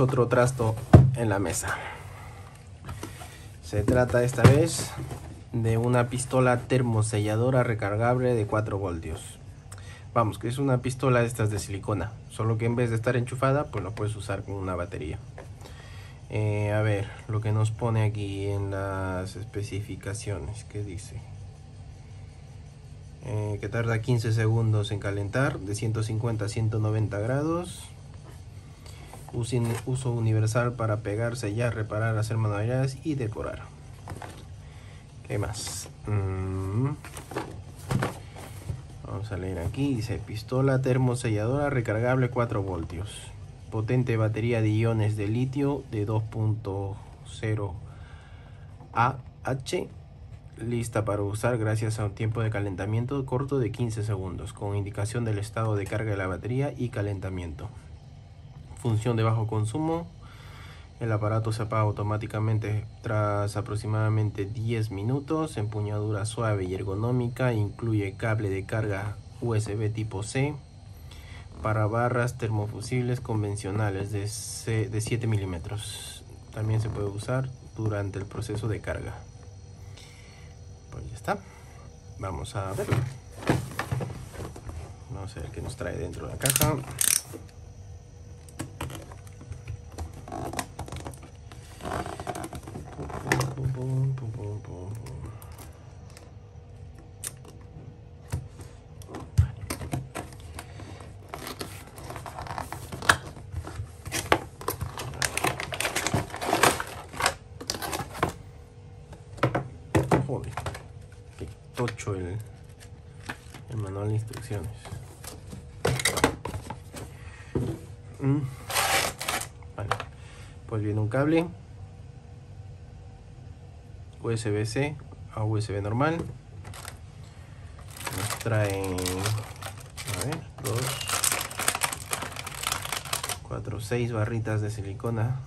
otro trasto en la mesa. Se trata esta vez de una pistola termoselladora recargable de 4 voltios. Vamos, que es una pistola de estas de silicona, solo que en vez de estar enchufada, pues lo puedes usar con una batería. Eh, a ver, lo que nos pone aquí en las especificaciones, ¿qué dice? Eh, que tarda 15 segundos en calentar, de 150 a 190 grados. Uso universal para pegar, sellar, reparar, hacer manualidades y decorar. ¿Qué más? Mm. Vamos a leer aquí, dice pistola termoselladora recargable 4 voltios. Potente batería de iones de litio de 2.0 AH. Lista para usar gracias a un tiempo de calentamiento corto de 15 segundos, con indicación del estado de carga de la batería y calentamiento. Función de bajo consumo. El aparato se apaga automáticamente tras aproximadamente 10 minutos. Empuñadura suave y ergonómica. Incluye cable de carga USB tipo C para barras termofusibles convencionales de, 7 milímetros. También se puede usar durante el proceso de carga. Pues ya está. Vamos a ver. Vamos a ver qué nos trae dentro de la caja. Joder, qué tocho el, manual de instrucciones. Mm. Pues viene un cable USB-C a USB normal. Nos trae a ver, 2, 4, 6 barritas de silicona.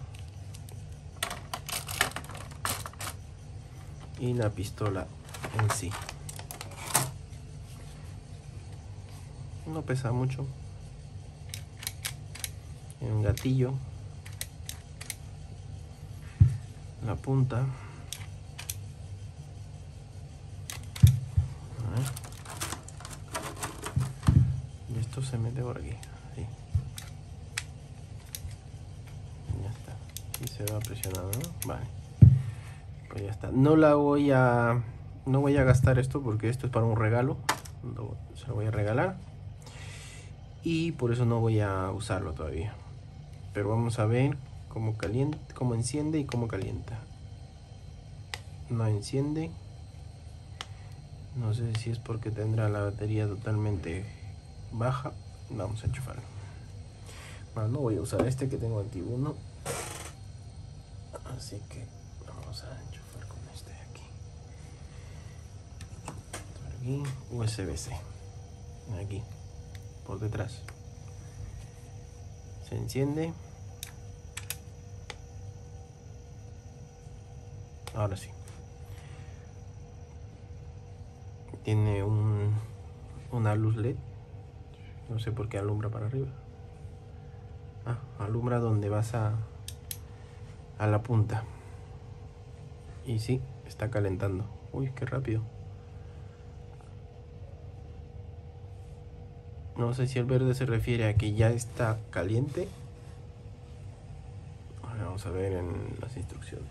Y la pistola en sí. No pesa mucho. un gatillo. La punta. Y esto se por aquí. Así. Ya está. Y se va presionando, ¿no? Vale. Pues ya está. No la voy a... No voy a gastar esto porque esto es para un regalo. Se lo voy a regalar. Y por eso no voy a usarlo todavía. Pero vamos a ver cómo calienta, cómo enciende y cómo calienta. No enciende. No sé si es porque tendrá la batería totalmente baja. Vamos a enchufarlo. Bueno, no voy a usar este que tengo antiguo, ¿no? Así que vamos a enchufar con este de aquí. Aquí, USB-C. Aquí, por detrás. Se enciende. Ahora sí. tiene un, una luz LED. No sé por qué alumbra para arriba. Ah, alumbra donde vas a, a la punta. Y sí, está calentando. Uy, qué rápido. No sé si el verde se refiere a que ya está caliente. vamos a ver en las instrucciones.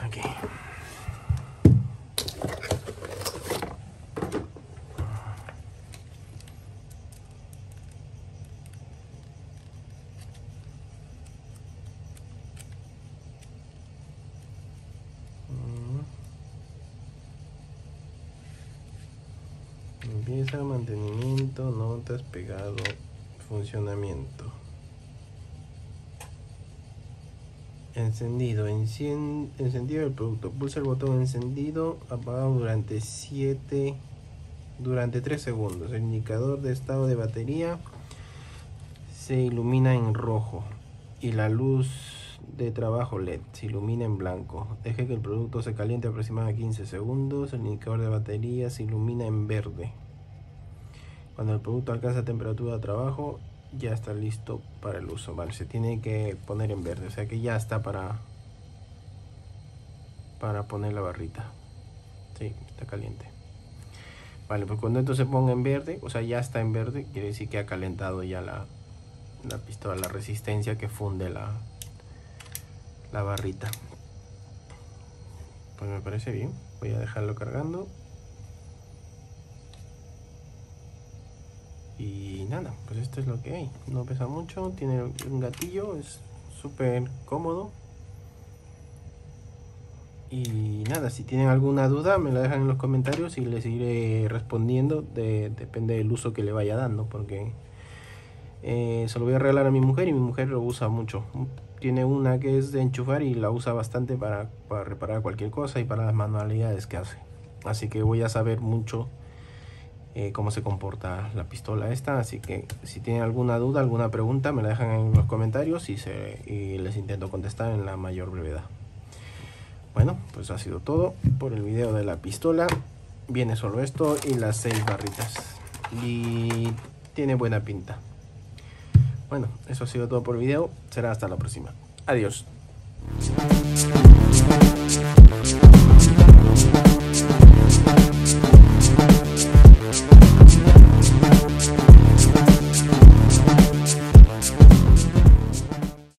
Aquí. Empieza mantenimiento, notas, pegado, funcionamiento. Encendido, encendido el producto. Pulsa el botón encendido, apagado durante 7, durante 3 segundos. El indicador de estado de batería se ilumina en rojo y la luz de trabajo LED se ilumina en blanco. Deje que el producto se caliente aproximadamente 15 segundos. El indicador de batería se ilumina en verde. Cuando el producto alcanza temperatura de trabajo, ya está listo para el uso vale. Se tiene que poner en verde o sea que ya está para para poner la barrita. Sí está caliente. Vale pues cuando esto se ponga en verde o sea ya está en verde quiere decir que ha calentado ya la, la pistola la resistencia que funde la la barrita. Pues me parece bien voy a dejarlo cargando y nada pues esto es lo que hay. No pesa mucho tiene un gatillo es súper cómodo. Y nada si tienen alguna duda me la dejan en los comentarios y les iré respondiendo de, depende del uso que le vaya dando porque eh, se lo voy a regalar a mi mujer y mi mujer lo usa mucho. Tiene una que es de enchufar y la usa bastante para, para reparar cualquier cosa y para las manualidades que hace. Así que voy a saber mucho eh, cómo se comporta la pistola esta así que si tienen alguna duda alguna pregunta me la dejan en los comentarios y, se, les intento contestar en la mayor brevedad. Bueno pues ha sido todo por el video de la pistola. Viene solo esto y las seis barritas. Y tiene buena pinta. Bueno eso ha sido todo por el video. Será hasta la próxima. Adiós